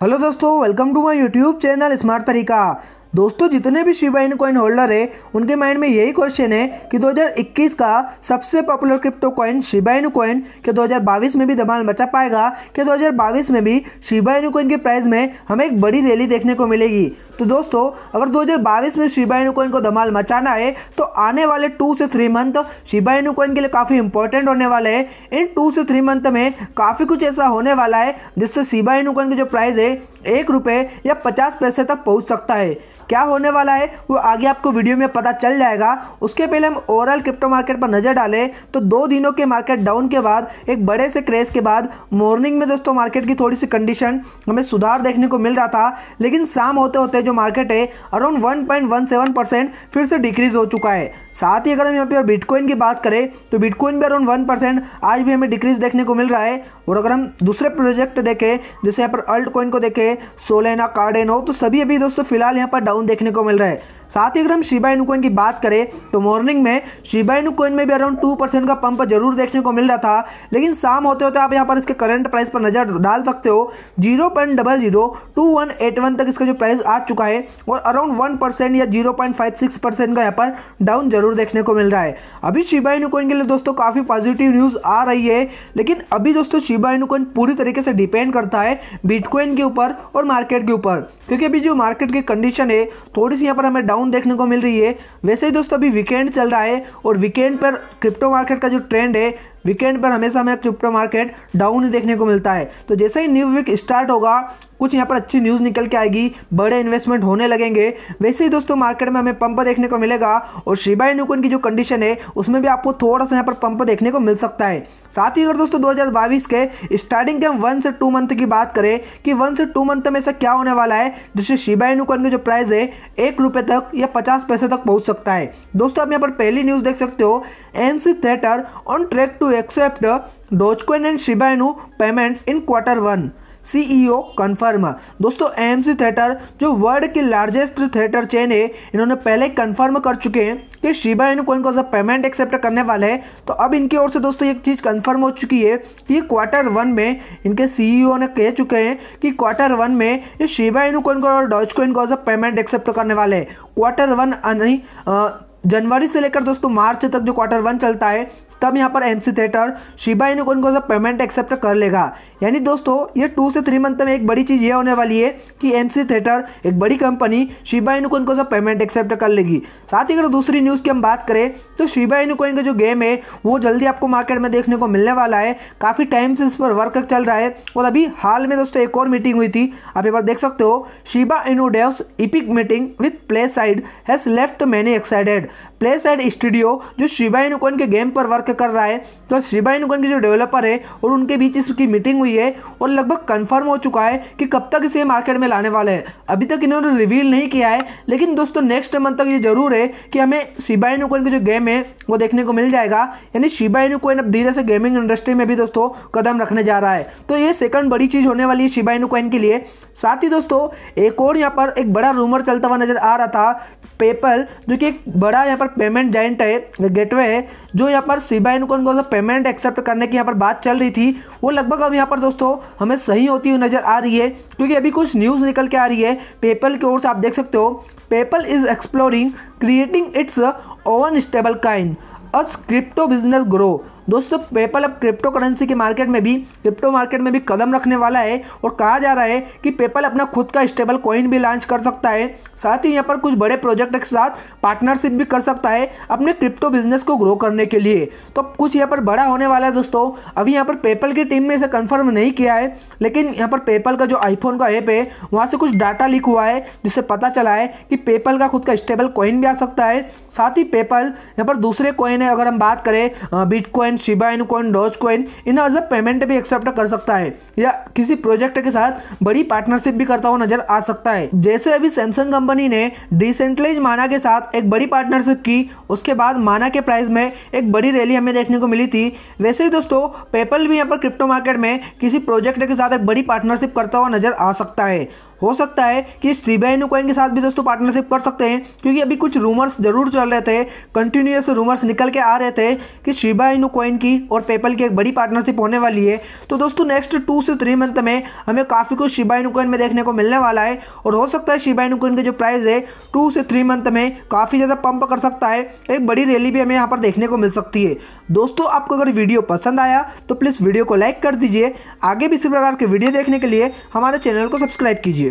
Hello दोस्तों welcome to my YouTube channel smart तरीका दोस्तों, जितने भी शिबा इन कॉइन होल्डर है, उनके माइंड में यही क्वेश्चन है कि 2021 का सबसे popular crypto coin Shiba Inu coin के 2022 में भी धमाल मचा पाएगा? कि 2022 में भी शिबा इन कॉइन के प्राइस में हमें एक बड़ी रैली देखने को मिलेगी? तो दोस्तों, अगर 2022 में शिबा इन को धमाल मचाना है तो आने वाले टू से थ्री मंथ शिबा इन के लिए काफ़ी इंपॉर्टेंट होने वाले हैं। इन टू से थ्री मंथ में काफ़ी कुछ ऐसा होने वाला है, जिससे शिबा इन की जो प्राइस है, एक रुपये या पचास पैसे तक पहुँच सकता है। क्या होने वाला है, वो आगे आपको वीडियो में पता चल जाएगा। उसके पहले हम ओवरऑल क्रिप्टो मार्केट पर नज़र डालें तो दो दिनों के मार्केट डाउन के बाद, एक बड़े से क्रेज के बाद मॉर्निंग में दोस्तों मार्केट की थोड़ी सी कंडीशन हमें सुधार देखने को मिल रहा था। लेकिन शाम होते होते जो मार्केट है अराउंड वन परसेंट फिर से डिक्रीज हो चुका है। साथ ही अगर हम यहाँ पर बिटकॉइन की बात करें तो बिटकॉइन भी अराउंड वन परसेंट आज भी हमें डिक्रीज देखने को मिल रहा है। और अगर हम दूसरे प्रोजेक्ट देखें, जैसे यहाँ पर अल्ट कॉइन को देखें सोलेना कार्डेनो तो सभी अभी दोस्तों फ़िलहाल यहाँ पर डाउन देखने को मिल रहा है। साथ ही अगर हम शिबा इनु की बात करें तो मॉर्निंग में शिबा इनु में भी अराउंड टू परसेंट का पंप ज़रूर देखने को मिल रहा था। लेकिन शाम होते होते आप यहाँ पर इसके करंट प्राइस पर नज़र डाल सकते हो। Zero point double zero two one eight one तक इसका जो प्राइस आ चुका है और अराउंड वन परसेंट या zero point five six percent का यहाँ पर डाउन ज़रूर देखने को मिल रहा है। अभी शिबा इनुकोइन के लिए दोस्तों काफ़ी पॉजिटिव न्यूज़ आ रही है, लेकिन अभी दोस्तों शिबा इनुकोइन पूरी तरीके से डिपेंड करता है बिटकॉइन के ऊपर और मार्केट के ऊपर। क्योंकि अभी जो मार्केट की कंडीशन है थोड़ी सी यहाँ पर हमें डाउन देखने को मिल रही है। वैसे ही दोस्तों, अभी वीकेंड चल रहा है और वीकेंड पर क्रिप्टो मार्केट का जो ट्रेंड है वीकेंड पर हमेशा हमें क्रिप्टो मार्केट डाउन ही देखने को मिलता है। तो जैसे ही न्यू वीक स्टार्ट होगा, कुछ यहाँ पर अच्छी न्यूज़ निकल के आएगी, बड़े इन्वेस्टमेंट होने लगेंगे। वैसे ही दोस्तों मार्केट में हमें पंप देखने को मिलेगा और शिबा इनुकन की जो कंडीशन है, उसमें भी आपको थोड़ा सा यहाँ पर पंप देखने को मिल सकता है। साथ ही अगर दोस्तों 2022 के स्टार्टिंग के हम वन से टू मंथ की बात करें कि वन से टू मंथ में ऐसा क्या होने वाला है, जिससे शिबा इनुकॉन की जो प्राइस है, एक रुपये तक या पचास पैसे तक पहुँच सकता है। दोस्तों आप यहाँ पर पहली न्यूज़ देख सकते हो M C theatre on track to accept Dogecoin and Shiba Inu payment in quarter one CEO confirm दोस्तों एएमसी थिएटर जो वर्ल्ड की लार्जेस्ट थिएटर चेन है, इन्होंने पहले कंफर्म कर चुके हैं कि शिबा इन कोइन को पेमेंट एक्सेप्ट करने वाले हैं। तो अब इनकी ओर से दोस्तों, एक चीज़ कंफर्म हो चुकी है कि क्वार्टर वन में इनके सीईओ ने कह चुके हैं कि क्वार्टर वन में ये शिबा इन कोइन को और डॉच कोइन को पेमेंट एक्सेप्ट करने वाले हैं। क्वार्टर वन जनवरी से लेकर दोस्तों, मार्च तक जो क्वार्टर वन चलता है तब यहाँ पर एमसी थिएटर शिबा इन को सब पेमेंट एक्सेप्ट कर लेगा। यानी दोस्तों, ये टू से थ्री मंथ में एक बड़ी चीज़ ये होने वाली है कि एम सी थिएटर एक बड़ी कंपनी शिबा इन को सब पेमेंट एक्सेप्ट कर लेगी। साथ ही अगर दूसरी न्यूज़ की हम बात करें तो शिबा इन का जो गेम है, वो जल्दी आपको मार्केट में देखने को मिलने वाला है। काफ़ी टाइम से इस पर वर्क चल रहा है। और अभी हाल में दोस्तों एक और मीटिंग हुई थी। आप एक बार देख सकते हो Shiba Inu devs epic meeting with PlaySide has left many excited PlaySide studio, जो शिबा इनुकॉन के गेम पर वर्क कर रहा है। तो शिबा इनुकॉन के जो डेवलपर है और उनके बीच इसकी मीटिंग हुई है और लगभग कंफर्म हो चुका है कि कब तक इसे मार्केट में लाने वाले हैं। अभी तक इन्होंने रिवील नहीं किया है, लेकिन दोस्तों नेक्स्ट मंथ तक ये ज़रूर है कि हमें शिबा इनुकॉन की जो गेम है, वो देखने को मिल जाएगा। यानी शिबा इनुकॉन अब धीरे से गेमिंग इंडस्ट्री में भी दोस्तों कदम रखने जा रहा है। तो ये सेकंड बड़ी चीज़ होने वाली है शिबा इनुकॉन के लिए। साथ ही दोस्तों, एक और यहाँ पर एक बड़ा रूमर चलता हुआ नज़र आ रहा था पेपल, जो कि एक बड़ा यहाँ पर पेमेंट जाइंट है गेटवे है, जो यहाँ पर सीबा इनकोन को पेमेंट एक्सेप्ट करने की यहाँ पर बात चल रही थी, वो लगभग अब यहाँ पर दोस्तों हमें सही होती हुई नज़र आ रही है, क्योंकि अभी कुछ न्यूज़ निकल के आ रही है, पेपल की ओर से आप देख सकते हो, PayPal is exploring creating its own stable coin as crypto business grow दोस्तों पेपल अब क्रिप्टो करेंसी के मार्केट में भी क्रिप्टो मार्केट में भी कदम रखने वाला है और कहा जा रहा है कि पेपल अपना खुद का स्टेबल कॉइन भी लॉन्च कर सकता है। साथ ही यहाँ पर कुछ बड़े प्रोजेक्ट के साथ पार्टनरशिप भी कर सकता है अपने क्रिप्टो बिज़नेस को ग्रो करने के लिए। तो कुछ यहाँ पर बड़ा होने वाला है दोस्तों। अभी यहाँ पर पेपल की टीम ने इसे कन्फर्म नहीं किया है, लेकिन यहाँ पर पेपल का जो आईफोन का ऐप है, वहाँ से कुछ डाटा लीक हुआ है, जिससे पता चला है कि पेपल का खुद का स्टेबल कॉइन भी आ सकता है। साथ ही पेपल यहाँ पर दूसरे कॉइन है, अगर हम बात करें bitcoin Shiba Inu coin Doge coin इन्हें एज अ पेमेंट भी एक्सेप्ट कर सकता है, या किसी प्रोजेक्ट के साथ बड़ी पार्टनरशिप भी करता हुआ नज़र आ सकता है। जैसे अभी सैमसंग कंपनी ने डिसेंट्रलाइज माना के साथ एक बड़ी पार्टनरशिप की, उसके बाद माना के प्राइस में एक बड़ी रैली हमें देखने को मिली थी। वैसे ही दोस्तों पेपल भी यहाँ पर क्रिप्टो मार्केट में किसी प्रोजेक्ट के साथ एक बड़ी पार्टनरशिप करता हुआ नज़र आ सकता है। हो सकता है कि शिबा इनू कॉइन के साथ भी दोस्तों पार्टनरशिप कर सकते हैं, क्योंकि अभी कुछ रूमर्स ज़रूर चल रहे थे कंटिन्यूस रूमर्स निकल के आ रहे थे कि शिबा इनू की और पेपल की एक बड़ी पार्टनरशिप होने वाली है। तो दोस्तों नेक्स्ट टू से थ्री मंथ में हमें काफ़ी कुछ शिबा इनू कॉइन में देखने को मिलने वाला है, और हो सकता है शिबा इनू कॉइन की जो प्राइस है टू से थ्री मंथ में काफ़ी ज़्यादा पंप कर सकता है। एक बड़ी रैली भी हमें यहाँ पर देखने को मिल सकती है। दोस्तों, आपको अगर वीडियो पसंद आया तो प्लीज़ वीडियो को लाइक कर दीजिए। आगे भी इसी प्रकार के वीडियो देखने के लिए हमारे चैनल को सब्सक्राइब कीजिए।